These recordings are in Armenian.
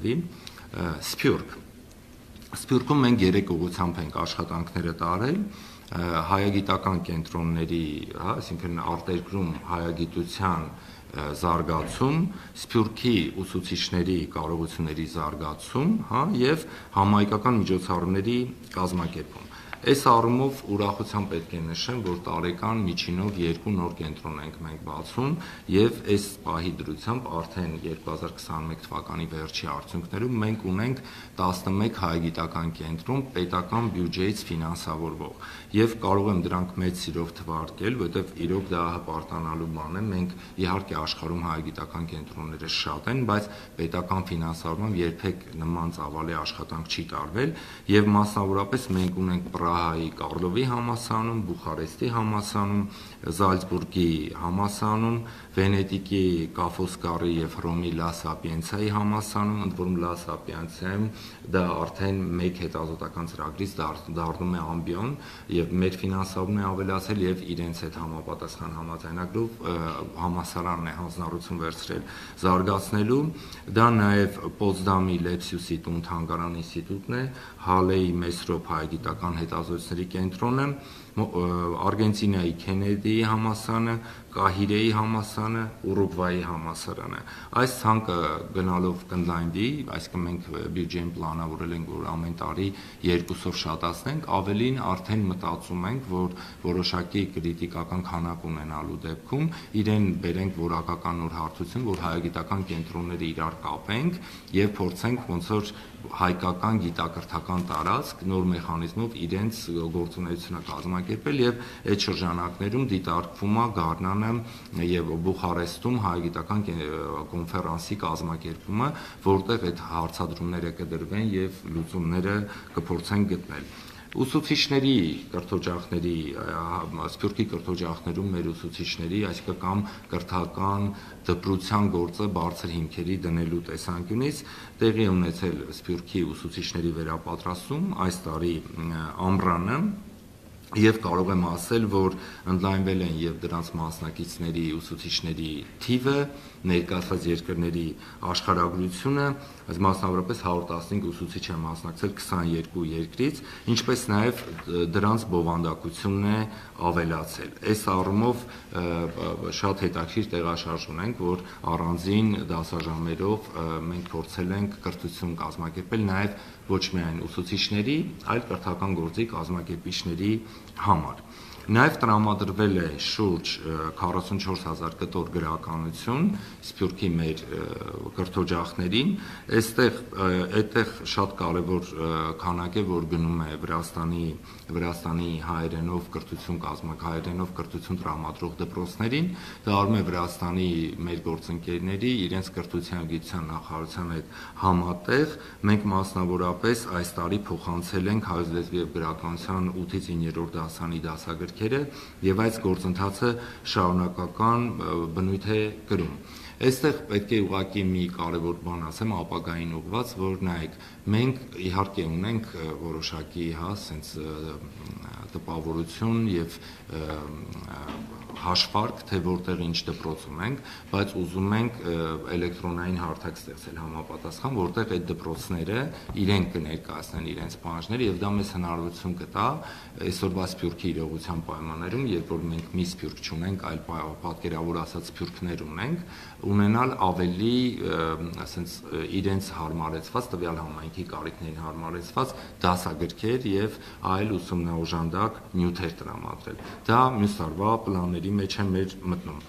տրվի Սփյուռք Սփյուռքում մենք երեք ուղությամբ ենք աշխատանքները տարել հայագիտական կենտրոնների, հա, այսինքն արտերկրում հայագիտության զարգացում, Սփյուռքի ուսուցիչների կարողությունների զարգացում, հա, եւ համահայկական միջոցառումների կազմակերպում։ Այս առումով ուրախությամբ պետք է նշեմ, որ տարեկան միջինով երկու նոր կենտրոն ենք մենք բացում եւ այս պահի դրությամբ արդեն 2021 թվականի վերջի արդյունքներում մենք ունենք 11 հայագիտական կենտրոն պետական բյուջեից ֆինանսավորվող եւ կարող եմ դրանք մեծ սիրով թվարկել, որովհետեւ իրոք դա հպարտանալու բան է։ Մենք իհարկե աշխարհում հայագիտական կենտրոնները շատ են, բայց պետական ֆինանսավորմամբ երբեք նման ծավալի աշխատանք չի տարվել եւ մասնավորապես մենք ունենք Պրահայի Կարլովի համասանում, Բուխարեստի համասանում, Զալցբուրգի համասանում, Վենետիկի Կաֆոսկարի եւ Հռոմի Լա Սապիենցիայի համասանում, ընդ որում Լա Սապիենցիայում դա արդեն մեկ հետազոտական ծրագրից դառնում է ամբիոն եւ մեր ֆինանսավորումն է ավելացել եւ իրենց հետ համապատասխան համաձայնագրով համասարանն է հանձնառություն վերցրել զարգացնելու դա նաեւ Պոցդամի Լեպսիուսի տուն թանգարան ինստիտուտն է Հալեի Մեսրոպ հայագիտական հետազոտությունների կենտրոնը Արգենտինայի Քենեդիի համասանը, Կահիրեի համասանը, Ուրուգվայի համասարանը։ Այս ցանկը գնալով կնդլայնվի, այսինքն մենք բյուջեին պլանավորել ենք, որ ամեն տարի երկուսով շատացնենք, ավելին արդեն մտածում ենք, որ որոշակի կրիտիկական քանակ ունենալու դեպքում իրեն բերենք որակական նոր հարթություն, որ հայագիտական կենտրոնները իրար կապենք եւ փորձենք ոնց որ հայկական գիտակրթական տարածք նոր մեխանիզմով իրենց գործունեությունը կազմակերպել եւ այդ շրջանակներում դիտարկվում է Գառնանը եւ Բուխարեստում հայագիտական կոնֆերանսի կազմակերպումը, որտեղ այդ հարցադրումները կդրվեն եւ լուծումները կփորձեն գտնել ուսուցիչների կրթօջախների սփյուռքի կրթօջախներում մեր ուսուցիչների, այսինքն կամ կրթական դպրության գործը բարձր հիմքերի դնելու տեսանկյունից տեղի ունեցել սփյուռքի ուսուցիչների վերապատրաստում այս տարի ամռանը եւ կարող եմ ասել, որ ընդլայնվել են եւ դրանց մասնակիցների ուսուցիչների թիվը, ներկայացված երկրների աշխարհագրությունը, այս մասնավորապես 115 ուսուցիչ է մասնակցել 22 երկրից, ինչպես նաեւ դրանց բովանդակությունն է ավելացել։ Այս առումով շատ հետաքրիր տեղաշարժ ունենք, որ առանձին դասաժամերով մենք փորձել ենք կրթություն կազմակերպել նաեւ ոչ միայն ուսուցիչների, այլ կրթական գործի կազմակերպիչների համար։ Նաև տրամադրվել է շուրջ 44000 կտոր գրականություն Սփյուռքի մեր կրթօջախներին։ Այստեղ այդտեղ շատ կարևոր քանակ է, որ գնում է Վրաստանի Վրաստանի հայերենով կրթություն կազմակ հայերենով կրթություն տրամադրող դպրոցներին, դա արում է Վրաստանի մեր գործընկերների իրենց կրթության գիտության նախարարության հետ համատեղ։ Մենք մասնավորապես այս տարի փոխանցել ենք հայոց լեզվի եւ գրականության 8-ից 9-րդ դասանի դասագրքեր դեպքերը եւ այս գործընթացը շարունակական բնույթ է կրում։ Այստեղ պետք է ուղակի մի կարևոր բան ասեմ ապագային ուղված, որ նայեք, մենք իհարկե ունենք որոշակի, հա, sense տպավորություն եւ հաշվարկ, թե որտեղ ինչ դպրոցում ենք, բայց ուզում ենք էլեկտրոնային հարթակ ստեղծել համապատասխան, որտեղ այդ դպրոցները իրենք կներկայացնեն իրենց պահանջները եւ դա մեզ հնարավորություն կտա այսօրվա սփյուռքի իրողության պայմաններում, երբ որ մենք մի սփյուռք չունենք, այլ պատկերավոր ասած սփյուռքներ ունենք, ունենալ ավելի ասենց իրենց հարմարեցված տվյալ համայնքի կարիքներին հարմարեցված դասագրքեր եւ այլ ուսումնաօժանդակ նյութեր տրամադրել։ Դա մյուս տարվա պլանների մեջ է մեր մտնում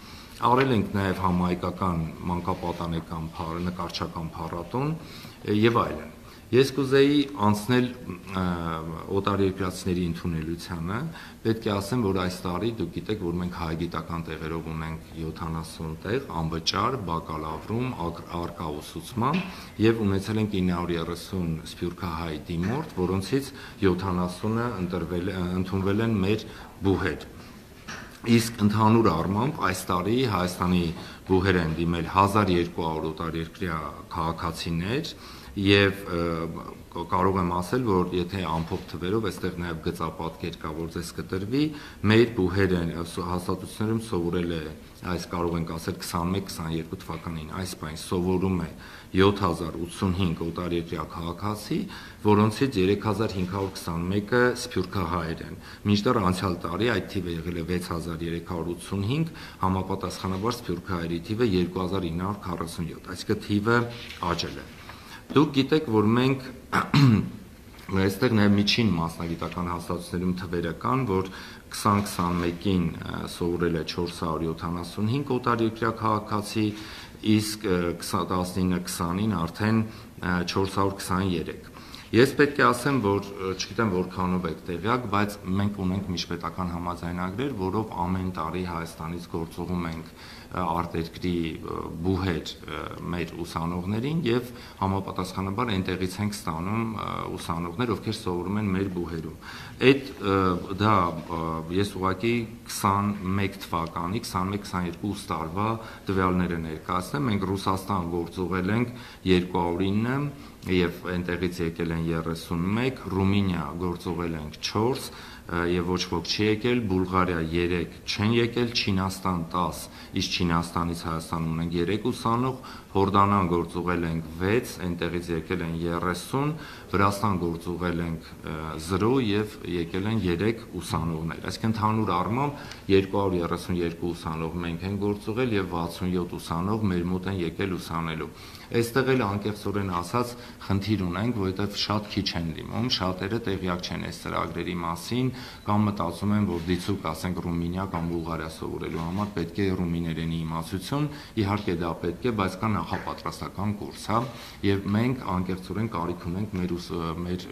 արել ենք նաև համահայկական մանկապատանեկան նկարչական փառատոն եւ այլն Ես կուզեի անցնել օտարերկրացիների ընդունելությանը։ Պետք է ասեմ, որ այս տարի դուք գիտեք, որ մենք հայագիտական տեղերով ունենք 70 տեղ, անվճար բակալավրում, արկա ուսուցման եւ ունեցել ենք 930 սփյուռքահայ դիմորդ, որոնցից 70-ը ընտրվել ընդունվել են մեր բուհեր։ Իսկ ընդհանուր առմամբ այս տարի Հայաստանի բուհեր են դիմել 1200 օտարերկրյա քաղաքացիներ եւ կարող եմ ասել, որ եթե ամփոփ թվերով այստեղ նաև գծապատկեր կա, որ ձեզ կտրվի, մեր բուհերը հաստատություններում սովորել է այս կարող ենք ասել 21-22 թվականին այս բան սովորում է 7085 օտարերկրյա քաղաքացի, որոնցից 3521-ը սփյուռքահայեր են։ Մինչդեռ անցյալ տարի այդ թիվը եղել է 6385, համապատասխանաբար սփյուռքահայերի թիվը 2947, այսինքն թիվը աճել է։ Դուք գիտեք, որ մենք այստեղ նաև միջին մասնագիտական հաստատություններում թվերը կան, որ 2021-ին սովորել է 475 օտարերկրյա քաղաքացի, իսկ 19-20-ին արդեն 423 Ես պետք է ասեմ, որ չգիտեմ որքանով եք տեղյակ, բայց մենք ունենք միջպետական համաձայնագրեր, որով ամեն տարի Հայաստանից գործողում ենք արտերկրի բուհեր մեր ուսանողներին եւ համապատասխանաբար այնտեղից ենք ստանում ուսանողներ, ովքեր սովորում են մեր բուհերում։ Այդ դա ես ուղղակի 21 թվականի 21-22 տարվա տվյալները ներկայացնեմ։ Մենք Ռուսաստան գործողել ենք 209 եւ այնտեղից եկել են 31, Ռումինիա գործողել ենք 4 եւ ոչ ոք չի եկել, Բուլղարիա 3 չեն եկել, Չինաստան 10, իսկ Չինաստանից Հայաստան ունենք 3 ուսանող, Հորդանան գործուղել ենք 6, այնտեղից եկել են 30, Վրաստան գործուղել ենք 0 եւ եկել են 3 ուսանողներ։ Այսինքն ընդհանուր առմամբ 232 ուսանող մենք ենք գործուղել եւ 67 ուսանող մեր մոտ են եկել ուսանելու։ Այստեղ էլ անկեղծորեն ասած խնդիր ունենք, որովհետեւ շատ քիչ են դիմում, շատերը տեղյակ չեն այս ծրագրերի մասին կամ մտածում են, որ դիցուկ ասենք Ռումինիա կամ Բուլղարիա սովորելու համար պետք է ռումիներենի իմացություն, իհարկե դա պետք է, բայց կա նախապատրաստական կուրս, հա, եւ մենք անկեղծորեն կարիք ունենք մեր մեր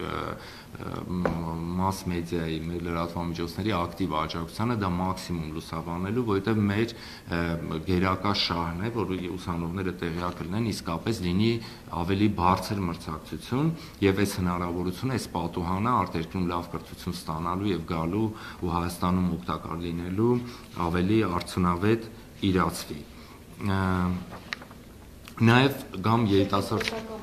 մաս մեդիայի, մեր լրատվամիջոցների ակտիվ աջակցությանը դա մաքսիմում լուսաբանելու, որովհետեւ մեր գերակա շահն է, որ ուսանողները տեղյակ լինեն, իսկապես լինի ավելի բարձր մրցակցություն եւ այս հնարավորությունը, այս պատուհանը արտերկրում լավ կրթություն ստանալու եւ գալու ու Հայաստանում օգտակար լինելու ավելի արդյունավետ իրացվի։ Նաև գամ երիտասարդ